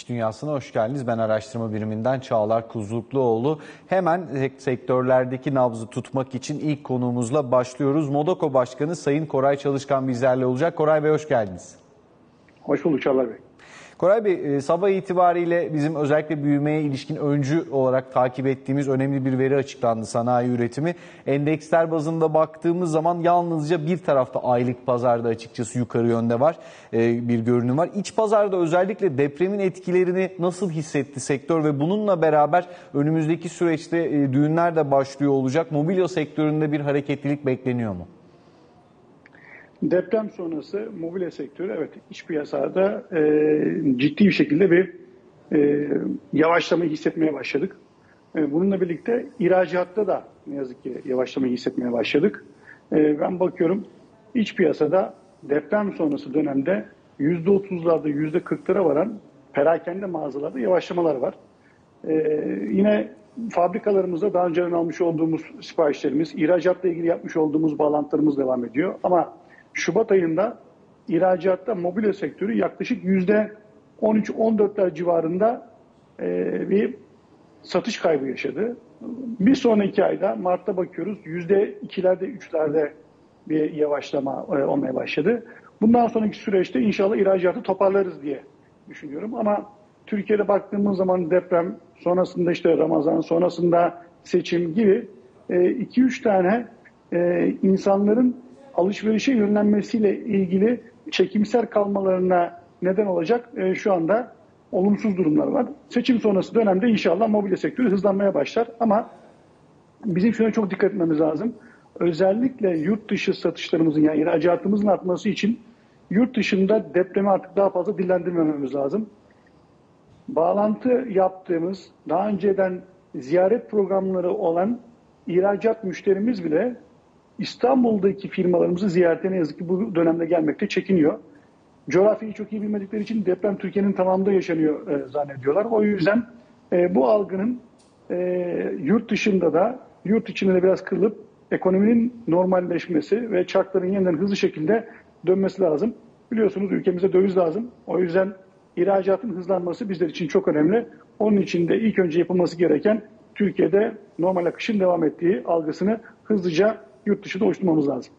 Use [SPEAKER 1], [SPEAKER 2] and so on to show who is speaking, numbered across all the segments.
[SPEAKER 1] İş Dünyası'na hoş geldiniz. Ben araştırma biriminden Çağlar Kuzlukluoğlu. Hemen sektörlerdeki nabzı tutmak için ilk konuğumuzla başlıyoruz. Modoko Başkanı Sayın Koray Çalışkan bizlerle olacak. Koray Bey hoş geldiniz.
[SPEAKER 2] Hoş bulduk Çağlar Bey.
[SPEAKER 1] Koray Bey, e, sabah itibariyle bizim özellikle büyümeye ilişkin öncü olarak takip ettiğimiz önemli bir veri açıklandı sanayi üretimi. Endeksler bazında baktığımız zaman yalnızca bir tarafta aylık pazarda açıkçası yukarı yönde var e, bir görünüm var. İç pazarda özellikle depremin etkilerini nasıl hissetti sektör ve bununla beraber önümüzdeki süreçte e, düğünler de başlıyor olacak. Mobilya sektöründe bir hareketlilik bekleniyor mu?
[SPEAKER 2] Deprem sonrası mobilya sektörü evet iç piyasada e, ciddi bir şekilde bir e, yavaşlamayı hissetmeye başladık. E, bununla birlikte ihracatta da ne yazık ki yavaşlamayı hissetmeye başladık. E, ben bakıyorum iç piyasada deprem sonrası dönemde %30'larda %40'lara varan perakende mağazalarda yavaşlamalar var. E, yine fabrikalarımızda daha önceden almış olduğumuz siparişlerimiz, ihracatla ilgili yapmış olduğumuz bağlantılarımız devam ediyor. Ama Şubat ayında ihracatta mobilya sektörü yaklaşık yüzde 13-14'ler civarında e, bir satış kaybı yaşadı. Bir sonraki ayda Mart'ta bakıyoruz yüzde ikilerde, üçlerde bir yavaşlama e, olmaya başladı. Bundan sonraki süreçte inşallah ihracatı toparlarız diye düşünüyorum. Ama Türkiye'de baktığımız zaman deprem, sonrasında işte Ramazan, sonrasında seçim gibi 2-3 e, tane e, insanların alışverişe yönlenmesiyle ilgili çekimser kalmalarına neden olacak e, şu anda olumsuz durumlar var. Seçim sonrası dönemde inşallah mobilya sektörü hızlanmaya başlar ama bizim şuna çok dikkat etmemiz lazım. Özellikle yurt dışı satışlarımızın yani ihracatımızın artması için yurt dışında depremi artık daha fazla dillendirmememiz lazım. Bağlantı yaptığımız, daha önceden ziyaret programları olan ihracat müşterimiz bile İstanbul'daki firmalarımızı ziyarete ne yazık ki bu dönemde gelmekte çekiniyor. Coğrafyayı çok iyi bilmedikleri için deprem Türkiye'nin tamamında yaşanıyor e, zannediyorlar. O yüzden e, bu algının e, yurt dışında da yurt içinde de biraz kırılıp ekonominin normalleşmesi ve çarkların yeniden hızlı şekilde dönmesi lazım. Biliyorsunuz ülkemize döviz lazım. O yüzden ihracatın hızlanması bizler için çok önemli. Onun için de ilk önce yapılması gereken Türkiye'de normal akışın devam ettiği algısını hızlıca yurt dışında oluşturmamız lazım.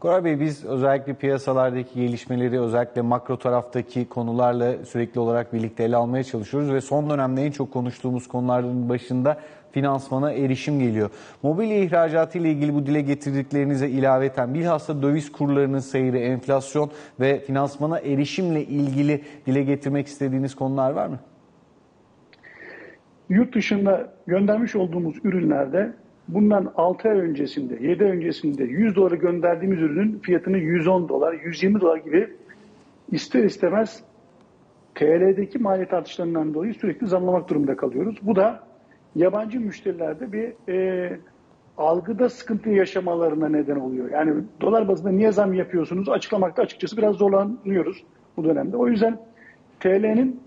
[SPEAKER 1] Koray Bey biz özellikle piyasalardaki gelişmeleri özellikle makro taraftaki konularla sürekli olarak birlikte ele almaya çalışıyoruz ve son dönemde en çok konuştuğumuz konuların başında finansmana erişim geliyor. Mobilya ihracatı ile ilgili bu dile getirdiklerinize ilaveten bilhassa döviz kurlarının seyri, enflasyon ve finansmana erişimle ilgili dile getirmek istediğiniz konular var mı?
[SPEAKER 2] Yurt dışında göndermiş olduğumuz ürünlerde bundan 6 ay öncesinde, 7 ay öncesinde 100 dolara gönderdiğimiz ürünün fiyatını 110 dolar, 120 dolar gibi ister istemez TL'deki maliyet artışlarından dolayı sürekli zamlamak durumunda kalıyoruz. Bu da yabancı müşterilerde bir e, algıda sıkıntı yaşamalarına neden oluyor. Yani dolar bazında niye zam yapıyorsunuz açıklamakta açıkçası biraz zorlanıyoruz bu dönemde. O yüzden TL'nin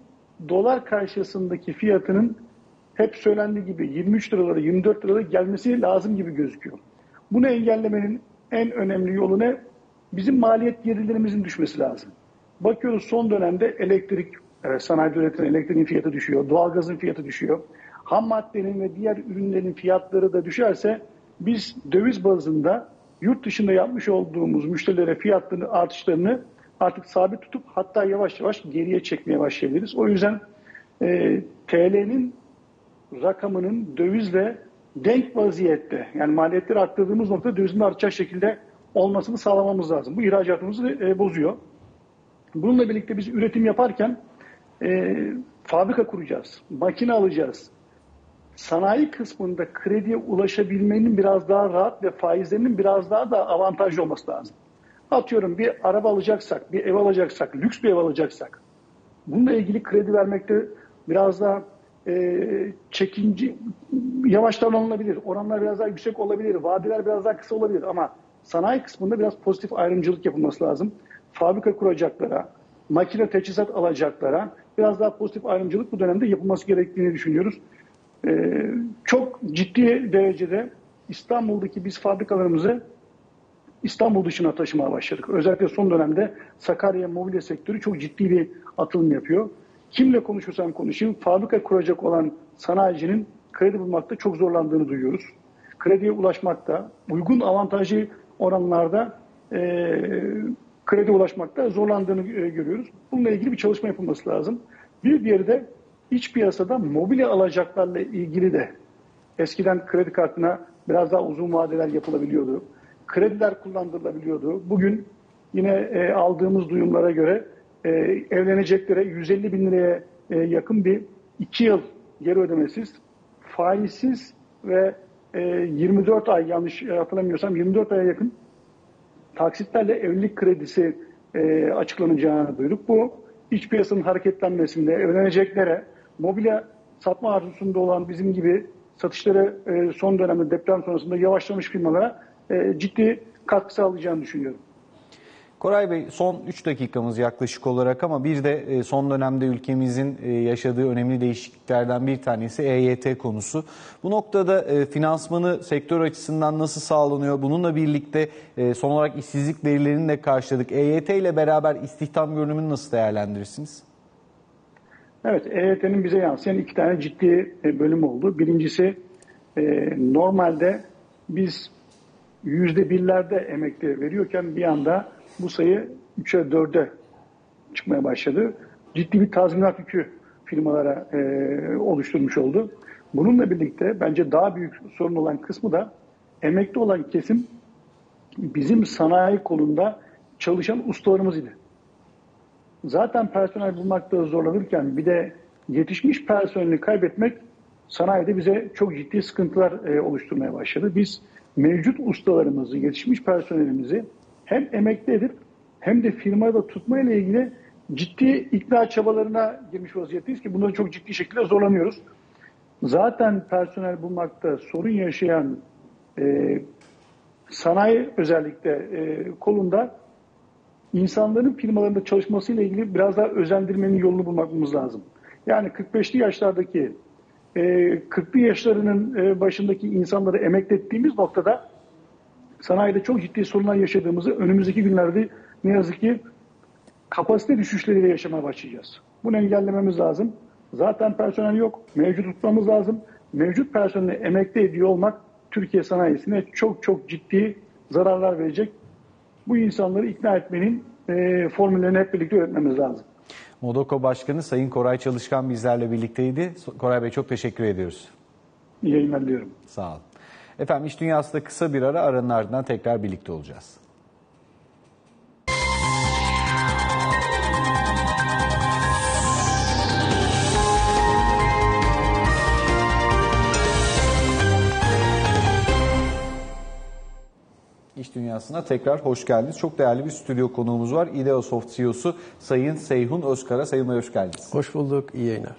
[SPEAKER 2] dolar karşısındaki fiyatının hep söylendiği gibi 23 liralara 24 liralara gelmesi lazım gibi gözüküyor. Bunu engellemenin en önemli yolu ne? Bizim maliyet gelirlerimizin düşmesi lazım. Bakıyoruz son dönemde elektrik, evet, sanayide üretilen elektriğin fiyatı düşüyor, doğalgazın fiyatı düşüyor. Ham maddenin ve diğer ürünlerin fiyatları da düşerse biz döviz bazında yurt dışında yapmış olduğumuz müşterilere fiyatlarını artışlarını artık sabit tutup hatta yavaş yavaş geriye çekmeye başlayabiliriz. O yüzden e, TL'nin rakamının dövizle denk vaziyette yani maliyetleri arttırdığımız noktada dövizin artacak şekilde olmasını sağlamamız lazım. Bu ihracatımızı e, bozuyor. Bununla birlikte biz üretim yaparken e, fabrika kuracağız, makine alacağız. Sanayi kısmında krediye ulaşabilmenin biraz daha rahat ve faizlerinin biraz daha da avantajlı olması lazım. Atıyorum bir araba alacaksak, bir ev alacaksak, lüks bir ev alacaksak bununla ilgili kredi vermekte biraz daha e, çekinci yavaştan alınabilir. Oranlar biraz daha yüksek olabilir. Vadeler biraz daha kısa olabilir ama sanayi kısmında biraz pozitif ayrımcılık yapılması lazım. Fabrika kuracaklara, makine teçhizat alacaklara biraz daha pozitif ayrımcılık bu dönemde yapılması gerektiğini düşünüyoruz. Ee, çok ciddi derecede İstanbul'daki biz fabrikalarımızı İstanbul dışına taşımaya başladık. Özellikle son dönemde Sakarya mobilya sektörü çok ciddi bir atılım yapıyor. Kimle konuşursam konuşayım fabrika kuracak olan sanayicinin kredi bulmakta çok zorlandığını duyuyoruz. Krediye ulaşmakta, uygun avantajlı oranlarda e, kredi ulaşmakta zorlandığını e, görüyoruz. Bununla ilgili bir çalışma yapılması lazım. Bir diğeri de iç piyasada mobilya alacaklarla ilgili de eskiden kredi kartına biraz daha uzun vadeler yapılabiliyordu. Krediler kullandırılabiliyordu. Bugün yine e, aldığımız duyumlara göre e, evleneceklere 150 bin liraya e, yakın bir 2 yıl geri ödemesiz, faizsiz ve e, 24 ay yanlış hatırlamıyorsam 24 aya yakın taksitlerle evlilik kredisi e, açıklanacağını duyduk. Bu iç piyasanın hareketlenmesinde evleneceklere, mobilya satma arzusunda olan bizim gibi satışları e, son dönemde deprem sonrasında yavaşlamış firmalara e, ciddi katkı sağlayacağını düşünüyorum.
[SPEAKER 1] Koray Bey son 3 dakikamız yaklaşık olarak ama bir de e, son dönemde ülkemizin e, yaşadığı önemli değişikliklerden bir tanesi EYT konusu. Bu noktada e, finansmanı sektör açısından nasıl sağlanıyor? Bununla birlikte son olarak işsizlik verilerini de karşıladık. EYT ile beraber istihdam görünümünü nasıl değerlendirirsiniz?
[SPEAKER 2] Evet, EYT'nin bize yansıyan iki tane ciddi bölüm oldu. Birincisi normalde biz yüzde birlerde emekli veriyorken bir anda bu sayı 3'e 4'e çıkmaya başladı. Ciddi bir tazminat yükü firmalara e, oluşturmuş oldu. Bununla birlikte bence daha büyük sorun olan kısmı da emekli olan kesim bizim sanayi kolunda çalışan ustalarımız idi. Zaten personel bulmakta zorlanırken bir de yetişmiş personeli kaybetmek sanayide bize çok ciddi sıkıntılar e, oluşturmaya başladı. Biz mevcut ustalarımızı, yetişmiş personelimizi hem emekli edip hem de firmada tutma ile ilgili ciddi ikna çabalarına girmiş vaziyetteyiz ki bunda çok ciddi şekilde zorlanıyoruz. Zaten personel bulmakta sorun yaşayan e, sanayi özellikle e, kolunda insanların firmalarında çalışması ile ilgili biraz daha özendirmenin yolunu bulmamız lazım. Yani 45'li yaşlardaki e, 40'lı yaşlarının e, başındaki insanları emeklettiğimiz noktada sanayide çok ciddi sorunlar yaşadığımızı önümüzdeki günlerde ne yazık ki kapasite düşüşleriyle yaşamaya başlayacağız. Bunu engellememiz lazım. Zaten personel yok. Mevcut tutmamız lazım. Mevcut personeli emekli ediyor olmak Türkiye sanayisine çok çok ciddi zararlar verecek. Bu insanları ikna etmenin e, formüllerini hep birlikte öğretmemiz lazım.
[SPEAKER 1] Modoko Başkanı Sayın Koray Çalışkan bizlerle birlikteydi. Koray Bey çok teşekkür ediyoruz.
[SPEAKER 2] İyi yayınlar diliyorum.
[SPEAKER 1] Sağ olun. Efendim iş dünyasında kısa bir ara aranın ardından tekrar birlikte olacağız. İş Dünyası'na tekrar hoş geldiniz. Çok değerli bir stüdyo konuğumuz var. Ideosoft CEO'su Sayın Seyhun Özkara. Sayın Bey hoş geldiniz.
[SPEAKER 3] Hoş bulduk, iyi yayınlar.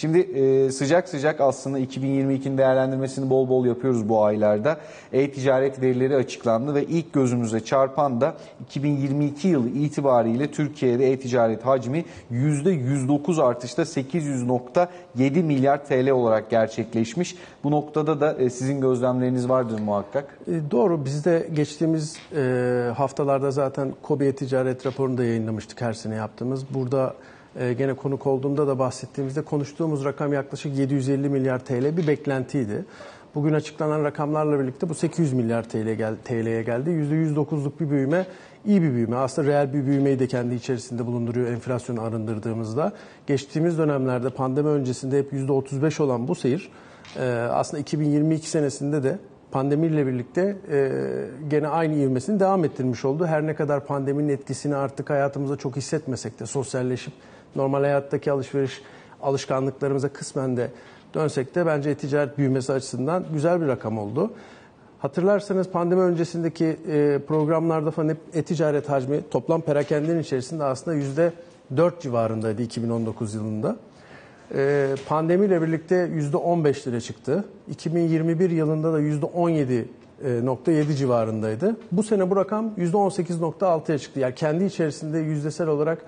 [SPEAKER 1] Şimdi e, sıcak sıcak aslında 2022'nin değerlendirmesini bol bol yapıyoruz bu aylarda. E-ticaret verileri açıklandı ve ilk gözümüze çarpan da 2022 yılı itibariyle Türkiye'de e-ticaret hacmi %109 artışta 800.7 milyar TL olarak gerçekleşmiş. Bu noktada da e, sizin gözlemleriniz vardır muhakkak.
[SPEAKER 3] E, doğru. Biz de geçtiğimiz e, haftalarda zaten KOBİ e-ticaret raporunu da yayınlamıştık her sene yaptığımız. Burada e, gene konuk olduğumda da bahsettiğimizde konuştuğumuz rakam yaklaşık 750 milyar TL bir beklentiydi. Bugün açıklanan rakamlarla birlikte bu 800 milyar TL gel, TL'ye geldi. %109'luk bir büyüme, iyi bir büyüme. Aslında reel bir büyümeyi de kendi içerisinde bulunduruyor enflasyonu arındırdığımızda. Geçtiğimiz dönemlerde pandemi öncesinde hep %35 olan bu seyir e, aslında 2022 senesinde de pandemiyle birlikte e, gene aynı ivmesini devam ettirmiş oldu. Her ne kadar pandeminin etkisini artık hayatımızda çok hissetmesek de sosyalleşip normal hayattaki alışveriş alışkanlıklarımıza kısmen de dönsek de bence ticaret büyümesi açısından güzel bir rakam oldu. Hatırlarsanız pandemi öncesindeki e, programlarda falan hep e-ticaret hacmi toplam perakendenin içerisinde aslında yüzde 4 civarındaydı 2019 yılında. E, pandemiyle birlikte yüzde 15 lira çıktı. 2021 yılında da yüzde 17.7 civarındaydı. Bu sene bu rakam yüzde 18.6'ya çıktı. Yani kendi içerisinde yüzdesel olarak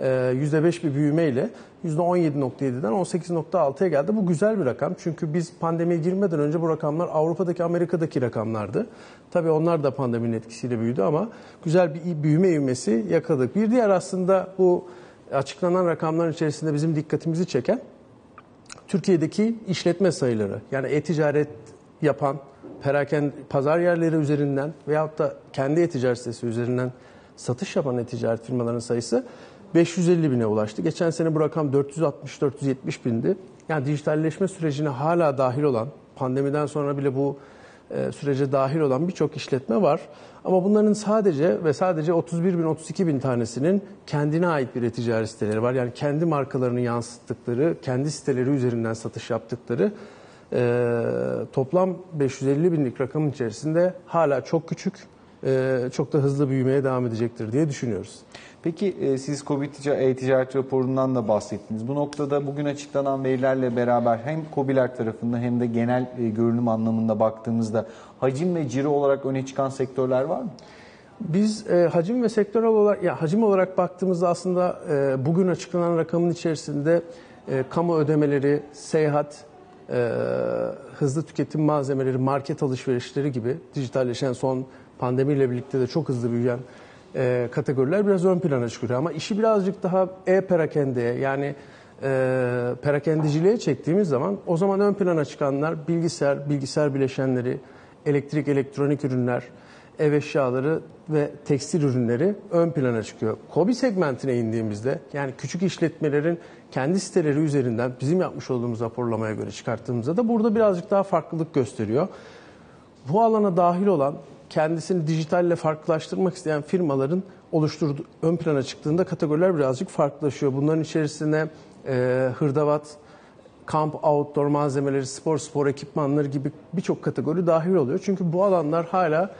[SPEAKER 3] %5 bir büyümeyle %17.7'den 18.6'ya geldi. Bu güzel bir rakam. Çünkü biz pandemiye girmeden önce bu rakamlar Avrupa'daki, Amerika'daki rakamlardı. Tabii onlar da pandeminin etkisiyle büyüdü ama güzel bir büyüme ivmesi yakaladık. Bir diğer aslında bu açıklanan rakamların içerisinde bizim dikkatimizi çeken Türkiye'deki işletme sayıları. Yani e-ticaret yapan, perakende pazar yerleri üzerinden veyahut da kendi e-ticaret sitesi üzerinden satış yapan e-ticaret firmalarının sayısı 550 bine ulaştı. Geçen sene bu rakam 460-470 bindi. Yani dijitalleşme sürecine hala dahil olan, pandemiden sonra bile bu e, sürece dahil olan birçok işletme var. Ama bunların sadece ve sadece 31 bin 32 bin tanesinin kendine ait bir e-ticaret siteleri var. Yani kendi markalarını yansıttıkları, kendi siteleri üzerinden satış yaptıkları e, toplam 550 binlik rakamın içerisinde hala çok küçük, çok da hızlı büyümeye devam edecektir diye düşünüyoruz.
[SPEAKER 1] Peki e, siz Covid e-ticaret raporundan da bahsettiniz. Bu noktada bugün açıklanan verilerle beraber hem COBİLAR tarafında hem de genel e, görünüm anlamında baktığımızda hacim ve ciro olarak öne çıkan sektörler var mı?
[SPEAKER 3] Biz e, hacim ve sektörel olarak ya hacim olarak baktığımızda aslında e, bugün açıklanan rakamın içerisinde e, kamu ödemeleri, seyahat, e, hızlı tüketim malzemeleri, market alışverişleri gibi dijitalleşen son pandemiyle birlikte de çok hızlı büyüyen e, kategoriler biraz ön plana çıkıyor. Ama işi birazcık daha e-perakendeye yani e, perakendiciliğe çektiğimiz zaman o zaman ön plana çıkanlar bilgisayar, bilgisayar bileşenleri, elektrik, elektronik ürünler, ev eşyaları ve tekstil ürünleri ön plana çıkıyor. Kobi segmentine indiğimizde yani küçük işletmelerin kendi siteleri üzerinden bizim yapmış olduğumuz raporlamaya göre çıkarttığımızda da burada birazcık daha farklılık gösteriyor. Bu alana dahil olan kendisini dijitalle farklılaştırmak isteyen firmaların oluşturduğu ön plana çıktığında kategoriler birazcık farklılaşıyor. Bunların içerisine e, hırdavat, kamp, outdoor malzemeleri, spor, spor ekipmanları gibi birçok kategori dahil oluyor. Çünkü bu alanlar hala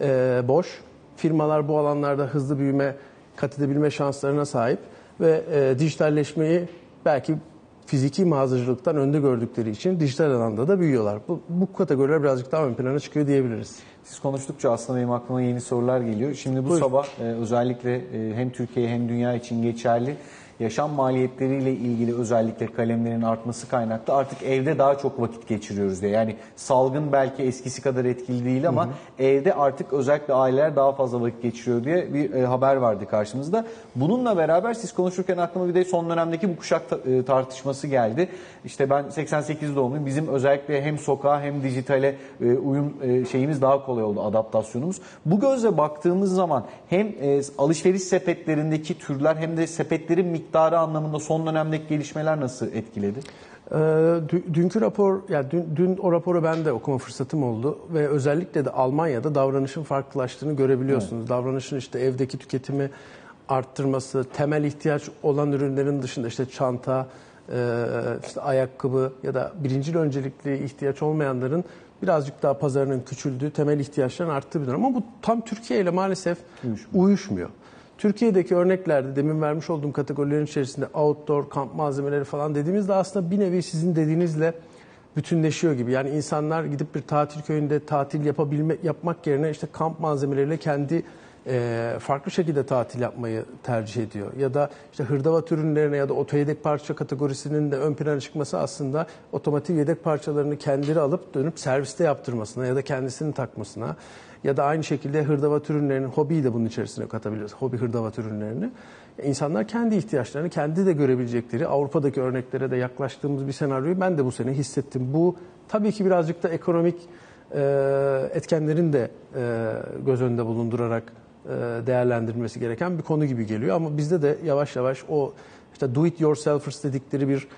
[SPEAKER 3] e, boş. Firmalar bu alanlarda hızlı büyüme kat edebilme şanslarına sahip ve e, dijitalleşmeyi belki fiziki mağazacılıktan önde gördükleri için dijital alanda da büyüyorlar. Bu, bu kategoriler birazcık daha ön plana çıkıyor diyebiliriz.
[SPEAKER 1] Siz konuştukça aslında benim aklıma yeni sorular geliyor. Şimdi bu
[SPEAKER 3] Buyurun.
[SPEAKER 1] sabah e, özellikle e, hem Türkiye hem dünya için geçerli yaşam maliyetleriyle ilgili özellikle kalemlerin artması kaynaklı artık evde daha çok vakit geçiriyoruz diye. Yani salgın belki eskisi kadar etkili değil ama evde artık özellikle aileler daha fazla vakit geçiriyor diye bir e, haber vardı karşımızda. Bununla beraber siz konuşurken aklıma bir de son dönemdeki bu kuşak ta- e, tartışması geldi. İşte ben 88 doğumluyum. Bizim özellikle hem sokağa hem dijitale e, uyum e, şeyimiz daha kolay oldu adaptasyonumuz. Bu gözle baktığımız zaman hem e, alışveriş sepetlerindeki türler hem de sepetlerin miktarı anlamında son dönemdeki gelişmeler nasıl etkiledi?
[SPEAKER 3] Ee, dü- dünkü rapor, yani dün, dün o raporu ben de okuma fırsatım oldu ve özellikle de Almanya'da davranışın farklılaştığını görebiliyorsunuz. Davranışın işte evdeki tüketimi arttırması, temel ihtiyaç olan ürünlerin dışında işte çanta, e, işte ayakkabı ya da birincil öncelikli ihtiyaç olmayanların birazcık daha pazarının küçüldüğü, temel ihtiyaçların arttığı bir durum. Ama bu tam Türkiye ile maalesef uyuşmuyor. Türkiye'deki örneklerde demin vermiş olduğum kategorilerin içerisinde outdoor, kamp malzemeleri falan dediğimizde aslında bir nevi sizin dediğinizle bütünleşiyor gibi. Yani insanlar gidip bir tatil köyünde tatil yapabilme yapmak yerine işte kamp malzemeleriyle kendi e, farklı şekilde tatil yapmayı tercih ediyor. Ya da işte hırdavat ürünlerine ya da oto yedek parça kategorisinin de ön plana çıkması aslında otomotiv yedek parçalarını kendileri alıp dönüp serviste yaptırmasına ya da kendisini takmasına ya da aynı şekilde hırdavat ürünlerinin hobiyi de bunun içerisine katabiliriz. Hobi hırdavat ürünlerini. İnsanlar kendi ihtiyaçlarını kendi de görebilecekleri Avrupa'daki örneklere de yaklaştığımız bir senaryoyu ben de bu sene hissettim. Bu tabii ki birazcık da ekonomik e, etkenlerin de e, göz önünde bulundurarak e, değerlendirilmesi gereken bir konu gibi geliyor. Ama bizde de yavaş yavaş o işte do it yourselfers dedikleri bir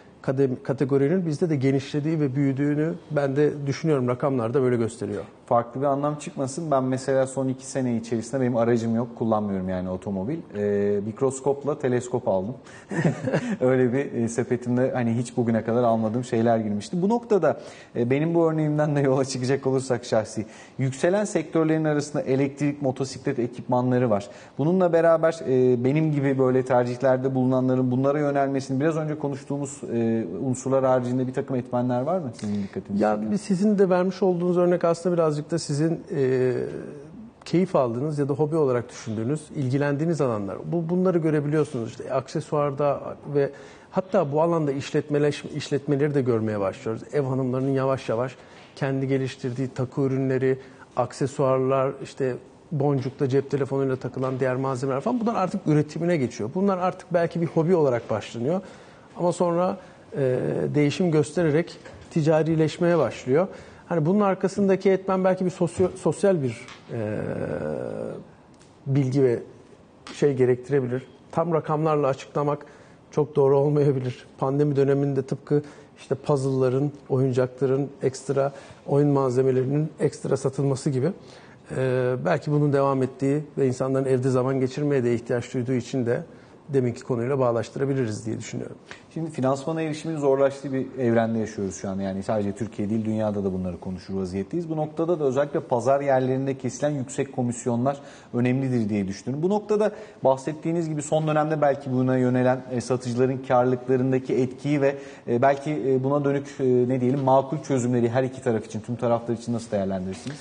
[SPEAKER 3] kategorinin bizde de genişlediği ve büyüdüğünü ben de düşünüyorum. Rakamlar da böyle gösteriyor.
[SPEAKER 1] Farklı bir anlam çıkmasın. Ben mesela son iki sene içerisinde benim aracım yok. Kullanmıyorum yani otomobil. Ee, mikroskopla teleskop aldım. Öyle bir e, sepetimde hani hiç bugüne kadar almadığım şeyler girmişti. Bu noktada e, benim bu örneğimden de yola çıkacak olursak şahsi. Yükselen sektörlerin arasında elektrik, motosiklet ekipmanları var. Bununla beraber e, benim gibi böyle tercihlerde bulunanların bunlara yönelmesini biraz önce konuştuğumuz e, unsurlar haricinde bir takım etmenler var mı sizin dikkatinizi?
[SPEAKER 3] Ya bir sizin de vermiş olduğunuz örnek aslında birazcık da sizin e, keyif aldığınız ya da hobi olarak düşündüğünüz, ilgilendiğiniz alanlar. Bu bunları görebiliyorsunuz işte aksesuarda ve hatta bu alanda işletmeleş, işletmeleri de görmeye başlıyoruz. Ev hanımlarının yavaş yavaş kendi geliştirdiği takı ürünleri, aksesuarlar, işte boncukta cep telefonuyla takılan diğer malzemeler falan bunlar artık üretimine geçiyor. Bunlar artık belki bir hobi olarak başlanıyor. Ama sonra e, değişim göstererek ticarileşmeye başlıyor. Hani bunun arkasındaki etmen belki bir sosyo, sosyal bir e, bilgi ve şey gerektirebilir. Tam rakamlarla açıklamak çok doğru olmayabilir. Pandemi döneminde tıpkı işte puzzle'ların, oyuncakların ekstra oyun malzemelerinin ekstra satılması gibi e, belki bunun devam ettiği ve insanların evde zaman geçirmeye de ihtiyaç duyduğu için de deminki konuyla bağlaştırabiliriz diye düşünüyorum.
[SPEAKER 1] Şimdi finansmana erişimin zorlaştığı bir evrende yaşıyoruz şu an. Yani sadece Türkiye değil dünyada da bunları konuşur vaziyetteyiz. Bu noktada da özellikle pazar yerlerinde kesilen yüksek komisyonlar önemlidir diye düşünüyorum. Bu noktada bahsettiğiniz gibi son dönemde belki buna yönelen e, satıcıların karlılıklarındaki etkiyi ve e, belki e, buna dönük ne diyelim makul çözümleri her iki taraf için, tüm taraflar için nasıl değerlendirirsiniz?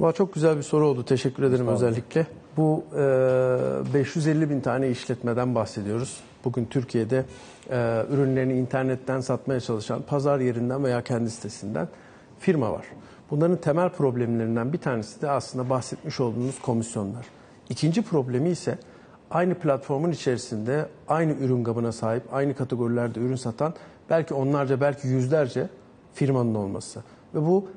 [SPEAKER 3] Valla çok güzel bir soru oldu. Teşekkür ederim özellikle. Bu e, 550 bin tane işletmeden bahsediyoruz. Bugün Türkiye'de e, ürünlerini internetten satmaya çalışan pazar yerinden veya kendi sitesinden firma var. Bunların temel problemlerinden bir tanesi de aslında bahsetmiş olduğunuz komisyonlar. İkinci problemi ise aynı platformun içerisinde aynı ürün gamına sahip, aynı kategorilerde ürün satan belki onlarca belki yüzlerce firmanın olması. Ve bu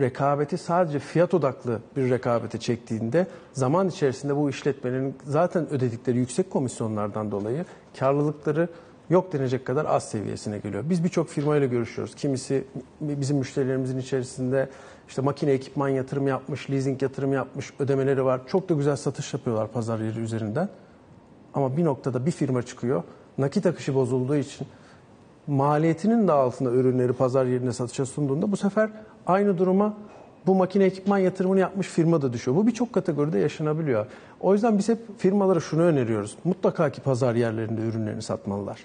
[SPEAKER 3] rekabeti sadece fiyat odaklı bir rekabete çektiğinde zaman içerisinde bu işletmelerin zaten ödedikleri yüksek komisyonlardan dolayı karlılıkları yok denecek kadar az seviyesine geliyor. Biz birçok firmayla görüşüyoruz. Kimisi bizim müşterilerimizin içerisinde işte makine ekipman yatırım yapmış, leasing yatırım yapmış, ödemeleri var. Çok da güzel satış yapıyorlar pazar yeri üzerinden. Ama bir noktada bir firma çıkıyor. Nakit akışı bozulduğu için maliyetinin de altında ürünleri pazar yerine satışa sunduğunda bu sefer aynı duruma bu makine ekipman yatırımını yapmış firma da düşüyor. Bu birçok kategoride yaşanabiliyor. O yüzden biz hep firmalara şunu öneriyoruz. Mutlaka ki pazar yerlerinde ürünlerini satmalılar.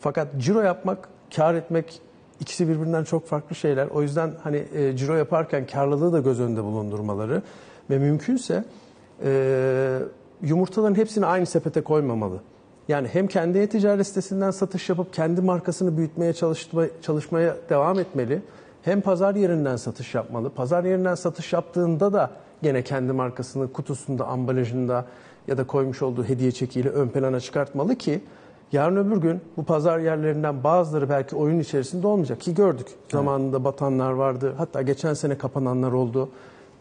[SPEAKER 3] Fakat ciro yapmak, kar etmek ikisi birbirinden çok farklı şeyler. O yüzden hani e, ciro yaparken karlılığı da göz önünde bulundurmaları ve mümkünse e, yumurtaların hepsini aynı sepete koymamalı. Yani hem kendi e-ticaret sitesinden satış yapıp kendi markasını büyütmeye çalışma, çalışmaya devam etmeli. Hem pazar yerinden satış yapmalı. Pazar yerinden satış yaptığında da gene kendi markasını kutusunda, ambalajında ya da koymuş olduğu hediye çekiyle ön plana çıkartmalı ki yarın öbür gün bu pazar yerlerinden bazıları belki oyun içerisinde olmayacak ki gördük. Zamanında batanlar vardı. Hatta geçen sene kapananlar oldu.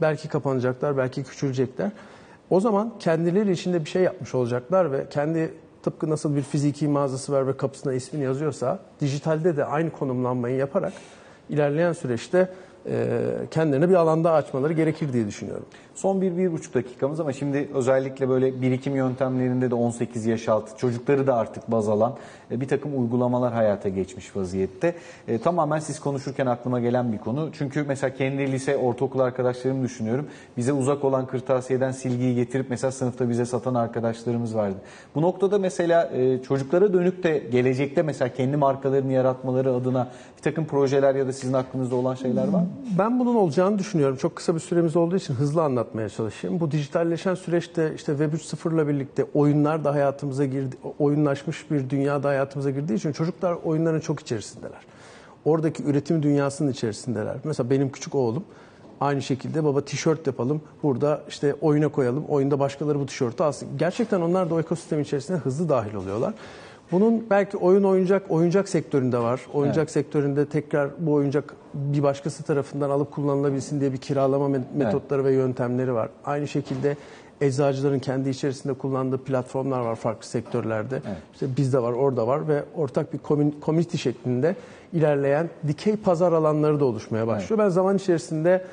[SPEAKER 3] Belki kapanacaklar, belki küçülecekler. O zaman kendileri içinde bir şey yapmış olacaklar ve kendi tıpkı nasıl bir fiziki mağazası var ve kapısına ismini yazıyorsa dijitalde de aynı konumlanmayı yaparak ilerleyen süreçte e, kendilerine bir alanda açmaları gerekir diye düşünüyorum.
[SPEAKER 1] Son bir, bir buçuk dakikamız ama şimdi özellikle böyle birikim yöntemlerinde de 18 yaş altı çocukları da artık baz alan e, bir takım uygulamalar hayata geçmiş vaziyette. E, tamamen siz konuşurken aklıma gelen bir konu. Çünkü mesela kendi lise, ortaokul arkadaşlarımı düşünüyorum. Bize uzak olan kırtasiyeden silgiyi getirip mesela sınıfta bize satan arkadaşlarımız vardı. Bu noktada mesela e, çocuklara dönük de gelecekte mesela kendi markalarını yaratmaları adına bir takım projeler ya da sizin aklınızda olan şeyler var mı?
[SPEAKER 3] Ben bunun olacağını düşünüyorum. Çok kısa bir süremiz olduğu için hızlı anlatmaya çalışayım. Bu dijitalleşen süreçte işte Web 3.0 ile birlikte oyunlar da hayatımıza girdi, oyunlaşmış bir dünyada hayatımıza girdiği için çocuklar oyunların çok içerisindeler. Oradaki üretim dünyasının içerisindeler. Mesela benim küçük oğlum aynı şekilde baba tişört yapalım. Burada işte oyuna koyalım. Oyunda başkaları bu tişörtü alsın. Gerçekten onlar da o ekosistem içerisine hızlı dahil oluyorlar. Bunun belki oyun oyuncak oyuncak sektöründe var. Oyuncak evet. sektöründe tekrar bu oyuncak bir başkası tarafından alıp kullanılabilsin diye bir kiralama metotları evet. ve yöntemleri var. Aynı şekilde eczacıların kendi içerisinde kullandığı platformlar var farklı sektörlerde. Evet. İşte bizde var, orada var ve ortak bir komünite şeklinde ilerleyen dikey pazar alanları da oluşmaya başlıyor. Evet. Ben zaman içerisinde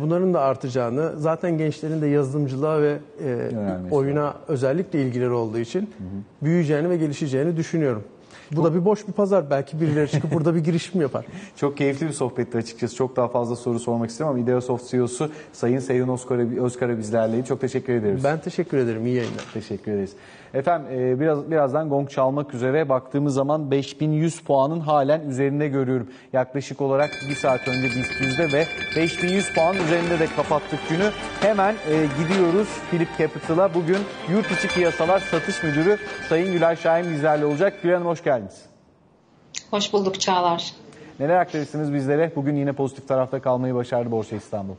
[SPEAKER 3] bunların da artacağını, zaten gençlerin de yazılımcılığa ve e, oyuna var. özellikle ilgileri olduğu için hı hı. büyüyeceğini ve gelişeceğini düşünüyorum. Bu da bir boş bir pazar. Belki birileri çıkıp burada bir girişim yapar.
[SPEAKER 1] Çok keyifli bir sohbetti açıkçası. Çok daha fazla soru sormak istiyorum ama Ideasoft CEO'su Sayın Özkara, Özkara bizlerleydi. Çok teşekkür ederiz.
[SPEAKER 3] Ben teşekkür ederim. İyi yayınlar.
[SPEAKER 1] Teşekkür ederiz. Efendim e, biraz birazdan gong çalmak üzere baktığımız zaman 5100 puanın halen üzerinde görüyorum. Yaklaşık olarak bir saat önce BIST ve 5100 puan üzerinde de kapattık günü. Hemen e, gidiyoruz Philip Capital'a. Bugün yurt içi piyasalar satış müdürü Sayın Gülay Şahin bizlerle olacak. Gülay Hanım hoş geldiniz.
[SPEAKER 4] Hoş bulduk Çağlar.
[SPEAKER 1] Neler aktarırsınız bizlere? Bugün yine pozitif tarafta kalmayı başardı Borsa İstanbul.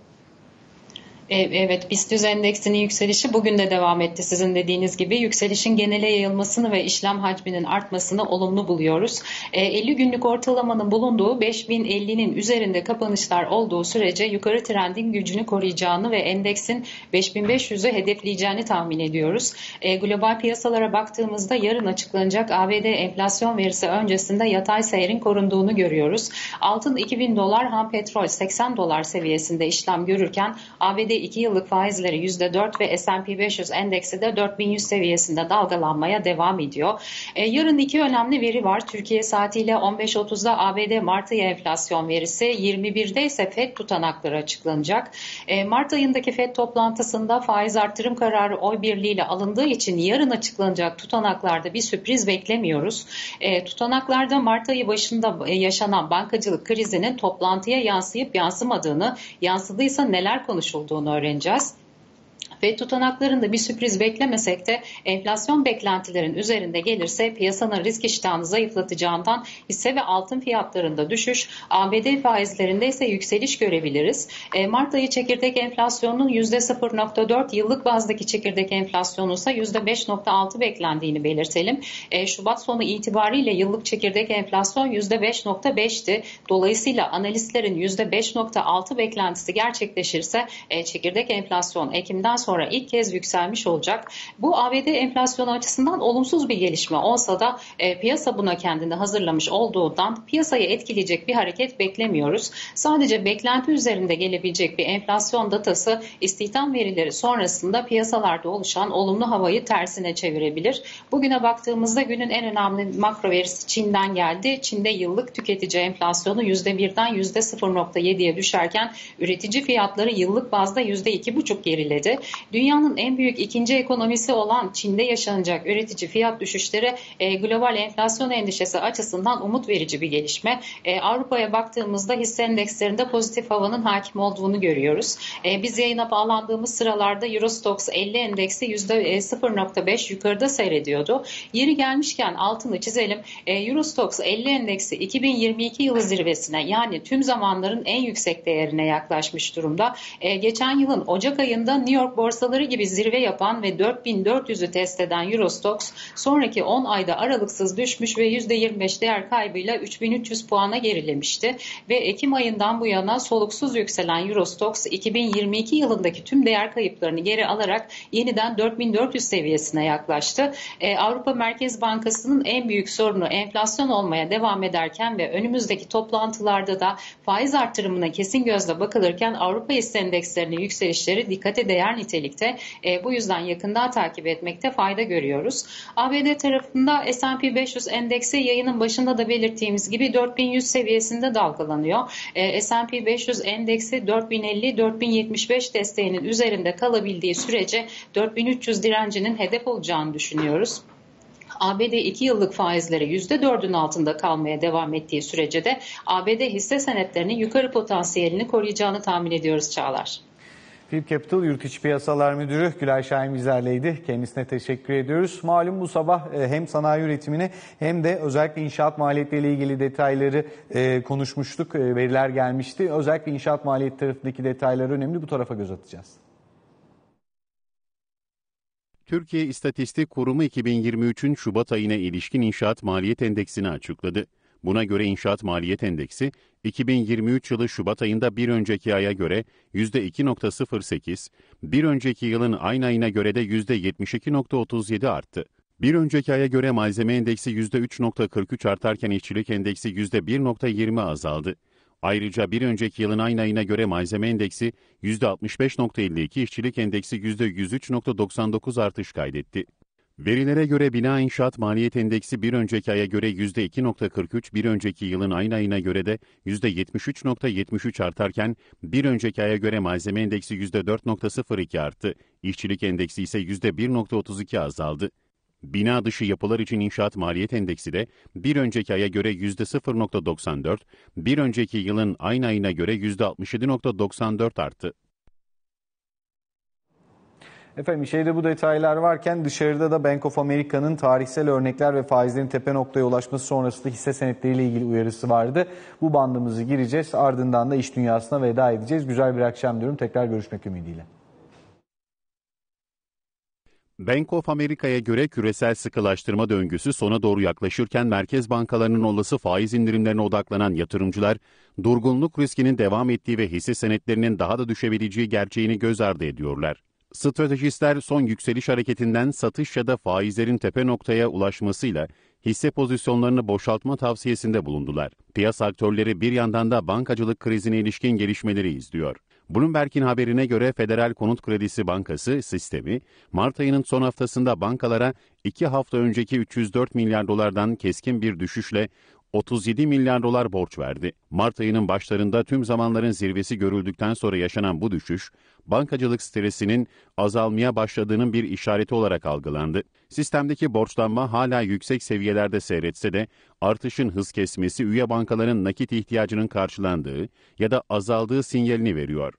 [SPEAKER 4] E, evet, BIST 100 endeksinin yükselişi bugün de devam etti sizin dediğiniz gibi. Yükselişin genele yayılmasını ve işlem hacminin artmasını olumlu buluyoruz. 50 e, günlük ortalamanın bulunduğu 5050'nin üzerinde kapanışlar olduğu sürece yukarı trendin gücünü koruyacağını ve endeksin 5500'ü hedefleyeceğini tahmin ediyoruz. E, global piyasalara baktığımızda yarın açıklanacak ABD enflasyon verisi öncesinde yatay seyrin korunduğunu görüyoruz. Altın 2000 dolar, ham petrol 80 dolar seviyesinde işlem görürken ABD 2 yıllık faizleri %4 ve S&P 500 endeksi de 4100 seviyesinde dalgalanmaya devam ediyor. E, yarın iki önemli veri var. Türkiye saatiyle 15.30'da ABD Mart ayı enflasyon verisi, 21'de ise FED tutanakları açıklanacak. E, Mart ayındaki FED toplantısında faiz artırım kararı oy birliğiyle alındığı için yarın açıklanacak tutanaklarda bir sürpriz beklemiyoruz. E, tutanaklarda Mart ayı başında e, yaşanan bankacılık krizinin toplantıya yansıyıp yansımadığını, yansıdıysa neler konuşulduğunu نارنجی است Ve tutanaklarında bir sürpriz beklemesek de enflasyon beklentilerin üzerinde gelirse piyasanın risk iştahını zayıflatacağından hisse ve altın fiyatlarında düşüş, ABD faizlerinde ise yükseliş görebiliriz. E, Mart ayı çekirdek enflasyonunun %0.4, yıllık bazdaki çekirdek enflasyonu ise %5.6 beklendiğini belirtelim. E, Şubat sonu itibariyle yıllık çekirdek enflasyon %5.5'ti. Dolayısıyla analistlerin %5.6 beklentisi gerçekleşirse e, çekirdek enflasyon Ekim'den sonra sonra ilk kez yükselmiş olacak. Bu ABD enflasyonu açısından olumsuz bir gelişme olsa da e, piyasa buna kendini hazırlamış olduğundan piyasayı etkileyecek bir hareket beklemiyoruz. Sadece beklenti üzerinde gelebilecek bir enflasyon datası istihdam verileri sonrasında piyasalarda oluşan olumlu havayı tersine çevirebilir. Bugüne baktığımızda günün en önemli makro verisi Çin'den geldi. Çin'de yıllık tüketici enflasyonu %1'den %0.7'ye düşerken üretici fiyatları yıllık bazda %2,5 geriledi. Dünyanın en büyük ikinci ekonomisi olan Çin'de yaşanacak üretici fiyat düşüşleri e, global enflasyon endişesi açısından umut verici bir gelişme. E, Avrupa'ya baktığımızda hisse endekslerinde pozitif havanın hakim olduğunu görüyoruz. E, biz yayına bağlandığımız sıralarda Eurostox 50 endeksi %0.5 yukarıda seyrediyordu. Yeri gelmişken altını çizelim. E, Eurostox 50 endeksi 2022 yılı zirvesine yani tüm zamanların en yüksek değerine yaklaşmış durumda. E, geçen yılın Ocak ayında New York Borsa borsaları gibi zirve yapan ve 4400'ü test eden Eurostox sonraki 10 ayda aralıksız düşmüş ve %25 değer kaybıyla 3300 puana gerilemişti. Ve Ekim ayından bu yana soluksuz yükselen Eurostox 2022 yılındaki tüm değer kayıplarını geri alarak yeniden 4400 seviyesine yaklaştı. Ee, Avrupa Merkez Bankası'nın en büyük sorunu enflasyon olmaya devam ederken ve önümüzdeki toplantılarda da faiz artırımına kesin gözle bakılırken Avrupa hisse endekslerinin yükselişleri dikkate değer nitelikte birlikte e, bu yüzden yakından takip etmekte fayda görüyoruz. ABD tarafında S&P 500 endeksi yayının başında da belirttiğimiz gibi 4100 seviyesinde dalgalanıyor. E, S&P 500 endeksi 4050-4075 desteğinin üzerinde kalabildiği sürece 4300 direncinin hedef olacağını düşünüyoruz. ABD 2 yıllık faizleri %4'ün altında kalmaya devam ettiği sürece de ABD hisse senetlerinin yukarı potansiyelini koruyacağını tahmin ediyoruz Çağlar.
[SPEAKER 1] Philip Capital Yurt İçi Piyasalar Müdürü Gülay Şahin bizlerleydi. Kendisine teşekkür ediyoruz. Malum bu sabah e, hem sanayi üretimini hem de özellikle inşaat maliyetleriyle ilgili detayları e, konuşmuştuk. E, veriler gelmişti. Özellikle inşaat maliyet tarafındaki detaylar önemli. Bu tarafa göz atacağız.
[SPEAKER 5] Türkiye İstatistik Kurumu 2023'ün Şubat ayına ilişkin inşaat maliyet endeksini açıkladı. Buna göre inşaat maliyet endeksi 2023 yılı Şubat ayında bir önceki aya göre %2.08, bir önceki yılın aynı ayına göre de %72.37 arttı. Bir önceki aya göre malzeme endeksi %3.43 artarken işçilik endeksi %1.20 azaldı. Ayrıca bir önceki yılın aynı ayına göre malzeme endeksi %65.52, işçilik endeksi %103.99 artış kaydetti. Verilere göre bina inşaat maliyet endeksi bir önceki aya göre %2.43, bir önceki yılın aynı ayına göre de %73.73 artarken bir önceki aya göre malzeme endeksi %4.02 arttı. İşçilik endeksi ise %1.32 azaldı. Bina dışı yapılar için inşaat maliyet endeksi de bir önceki aya göre %0.94, bir önceki yılın aynı ayına göre %67.94 arttı.
[SPEAKER 1] Efendim içeride bu detaylar varken dışarıda da Bank of America'nın tarihsel örnekler ve faizlerin tepe noktaya ulaşması sonrasında hisse senetleriyle ilgili uyarısı vardı. Bu bandımızı gireceğiz ardından da iş dünyasına veda edeceğiz. Güzel bir akşam diyorum tekrar görüşmek ümidiyle.
[SPEAKER 5] Bank of America'ya göre küresel sıkılaştırma döngüsü sona doğru yaklaşırken merkez bankalarının olası faiz indirimlerine odaklanan yatırımcılar, durgunluk riskinin devam ettiği ve hisse senetlerinin daha da düşebileceği gerçeğini göz ardı ediyorlar. Stratejistler son yükseliş hareketinden satış ya da faizlerin tepe noktaya ulaşmasıyla hisse pozisyonlarını boşaltma tavsiyesinde bulundular. Piyasa aktörleri bir yandan da bankacılık krizine ilişkin gelişmeleri izliyor. Bloomberg'in haberine göre Federal Konut Kredisi Bankası sistemi, Mart ayının son haftasında bankalara 2 hafta önceki 304 milyar dolardan keskin bir düşüşle 37 milyar dolar borç verdi. Mart ayının başlarında tüm zamanların zirvesi görüldükten sonra yaşanan bu düşüş, bankacılık stresinin azalmaya başladığının bir işareti olarak algılandı. Sistemdeki borçlanma hala yüksek seviyelerde seyretse de artışın hız kesmesi üye bankaların nakit ihtiyacının karşılandığı ya da azaldığı sinyalini veriyor.